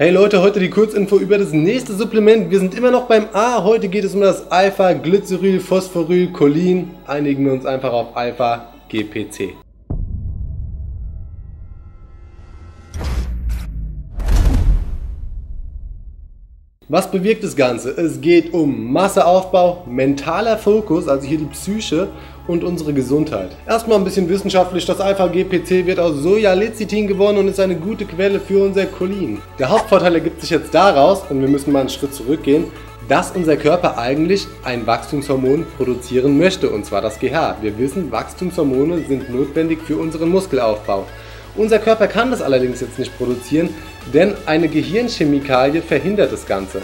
Hey Leute, heute die Kurzinfo über das nächste Supplement. Wir sind immer noch beim A. Heute geht es um das Alpha-Glyceryl Phosphoryl Cholin. Einigen wir uns einfach auf Alpha-GPC. Was bewirkt das Ganze? Es geht um Masseaufbau, mentaler Fokus, also hier die Psyche und unsere Gesundheit. Erstmal ein bisschen wissenschaftlich, das Alpha-GPC wird aus Sojalecithin gewonnen und ist eine gute Quelle für unser Cholin. Der Hauptvorteil ergibt sich jetzt daraus, und wir müssen mal einen Schritt zurückgehen, dass unser Körper eigentlich ein Wachstumshormon produzieren möchte, und zwar das GH. Wir wissen, Wachstumshormone sind notwendig für unseren Muskelaufbau. Unser Körper kann das allerdings jetzt nicht produzieren, denn eine Gehirnchemikalie verhindert das Ganze.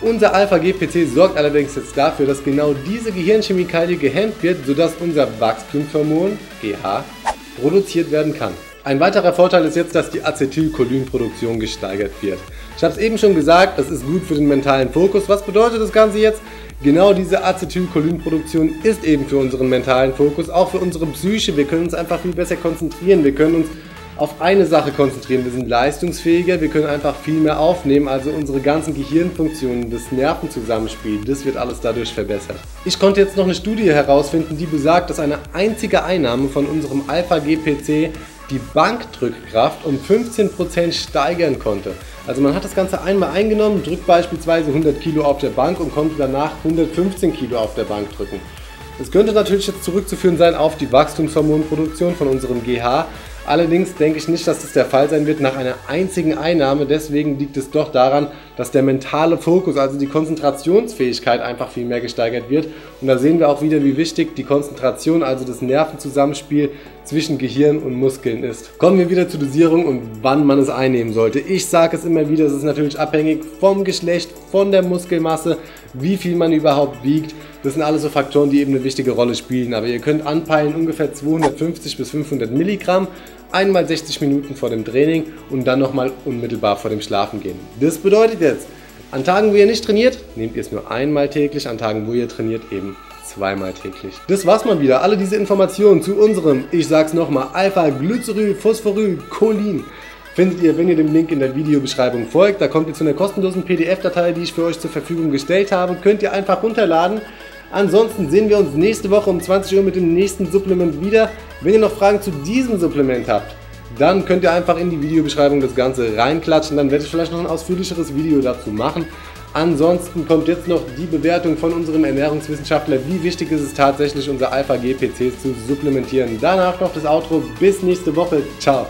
Unser Alpha-GPC sorgt allerdings jetzt dafür, dass genau diese Gehirnchemikalie gehemmt wird, sodass unser Wachstumshormon GH produziert werden kann. Ein weiterer Vorteil ist jetzt, dass die Acetylcholinproduktion gesteigert wird. Ich habe es eben schon gesagt, es ist gut für den mentalen Fokus. Was bedeutet das Ganze jetzt? Genau diese Acetylcholinproduktion ist eben für unseren mentalen Fokus, auch für unsere Psyche. Wir können uns einfach viel besser konzentrieren. Wir können uns auf eine Sache konzentrieren. Wir sind leistungsfähiger, wir können einfach viel mehr aufnehmen. Also unsere ganzen Gehirnfunktionen, das Nervenzusammenspiel, das wird alles dadurch verbessert. Ich konnte jetzt noch eine Studie herausfinden, die besagt, dass eine einzige Einnahme von unserem Alpha-GPC die Bankdrückkraft um 15% steigern konnte. Also man hat das Ganze einmal eingenommen, drückt beispielsweise 100 Kilo auf der Bank und konnte danach 115 Kilo auf der Bank drücken. Das könnte natürlich jetzt zurückzuführen sein auf die Wachstumshormonproduktion von unserem GH, Allerdings denke ich nicht, dass das der Fall sein wird nach einer einzigen Einnahme. Deswegen liegt es doch daran, dass der mentale Fokus, also die Konzentrationsfähigkeit einfach viel mehr gesteigert wird. Und da sehen wir auch wieder, wie wichtig die Konzentration, also das Nervenzusammenspiel zwischen Gehirn und Muskeln ist. Kommen wir wieder zur Dosierung und wann man es einnehmen sollte. Ich sage es immer wieder, es ist natürlich abhängig vom Geschlecht, von der Muskelmasse, wie viel man überhaupt wiegt. Das sind alles so Faktoren, die eben eine wichtige Rolle spielen. Aber ihr könnt anpeilen ungefähr 250 bis 500 Milligramm einmal 60 Minuten vor dem Training und dann nochmal unmittelbar vor dem Schlafengehen. Das bedeutet jetzt, an Tagen, wo ihr nicht trainiert, nehmt ihr es nur einmal täglich, an Tagen, wo ihr trainiert, eben zweimal täglich. Das war's mal wieder. Alle diese Informationen zu unserem, ich sag's nochmal, Alpha-Glyceryl, Phosphoryl, Cholin findet ihr, wenn ihr dem Link in der Videobeschreibung folgt. Da kommt ihr zu einer kostenlosen PDF-Datei, die ich für euch zur Verfügung gestellt habe. Könnt ihr einfach runterladen. Ansonsten sehen wir uns nächste Woche um 20 Uhr mit dem nächsten Supplement wieder. Wenn ihr noch Fragen zu diesem Supplement habt, dann könnt ihr einfach in die Videobeschreibung das Ganze reinklatschen. Dann werde ich vielleicht noch ein ausführlicheres Video dazu machen. Ansonsten kommt jetzt noch die Bewertung von unserem Ernährungswissenschaftler, wie wichtig ist es tatsächlich, unser Alpha-GPC zu supplementieren. Danach noch das Outro. Bis nächste Woche. Ciao.